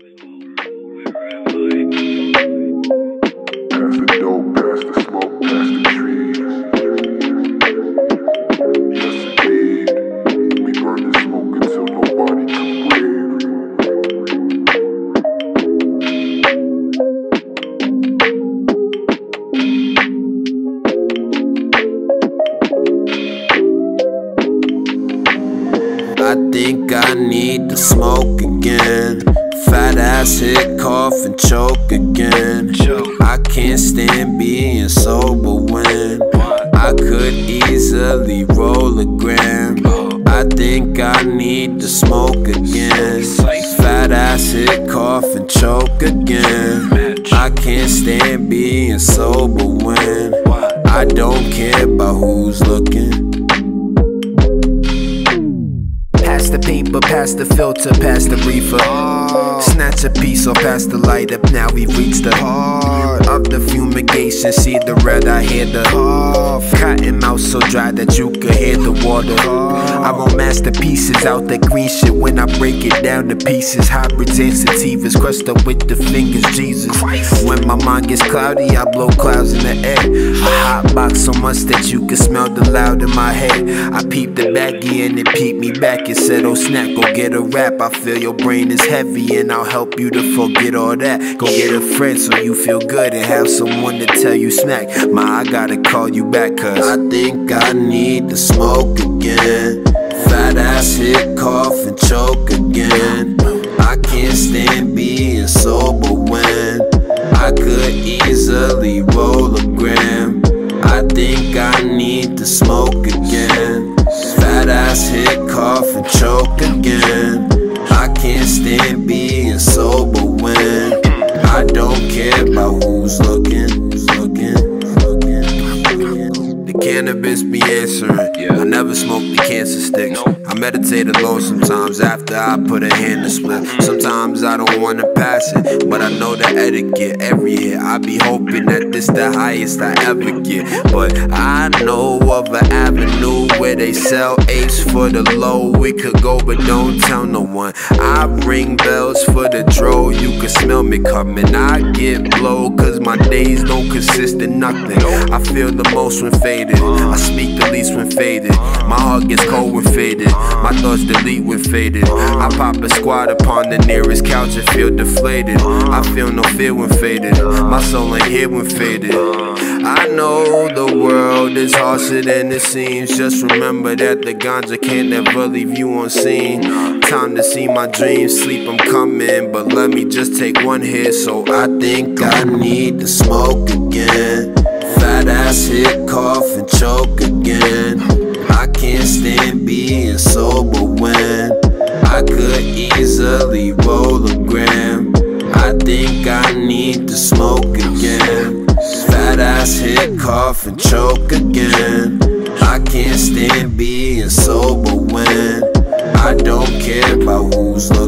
I think I need to smoke again. Fat ass hit, cough and choke again. I can't stand being sober when I could easily roll a gram. I think I need to smoke again. Fat ass hit, cough and choke again. I can't stand being sober when I don't care about who's looking. Pass the paper, pass the filter, pass the reefer. Snatch a piece or pass the light up. Now we reach the heart of the fumigation. See the red, I hear the cotton mouth so dry that you could hear the water. I roll masterpieces out that green shit when I break it down to pieces. Hybrids and sativas, crushed up with the fingers, Jesus. When my mind gets cloudy, I blow clouds in the air. I hot box so much that you can smell the loud in my head. I peeped the baggie and it peeped me back. It said, Oh snap, go get a rap. I feel your brain is heavy and I'll help you to forget all that. Go get a friend so you feel good and have someone to tell you smack. Ma, I gotta call you back cause I think I need to smoke again. Fat ass hit, cough and choke again. I can't stand being sober when I could easily roll a gram. I think I need to smoke again. Fat ass hit, cough and choke again. Cannabis be answering. I never smoke the cancer sticks. I meditate alone sometimes after I put a hand to split. Sometimes I don't wanna pass it, but I know the etiquette. Every year I be hoping that this the highest I ever get. But I know of an avenue where they sell apes for the low. We could go, but don't tell no one. I ring bells for the dro. You can smell me coming. I get blow, cause my days don't consist in nothing. I feel the most when faded. I speak the least when faded. My heart gets cold when faded. My thoughts delete when faded. I pop a squat upon the nearest couch and feel deflated. I feel no fear when faded. My soul ain't here when faded. I know the world is harsher than it seems. Just remember that the ganja can't never leave you unseen. Time to see my dreams sleep, I'm coming. But let me just take one hit, so I think I need to smoke again. Fat ass hit, cough and choke again. I can't stand being sober when I could easily roll a gram. I think I need to smoke again. Fat ass hit, cough and choke again. I can't stand being sober when I don't care about who's looking.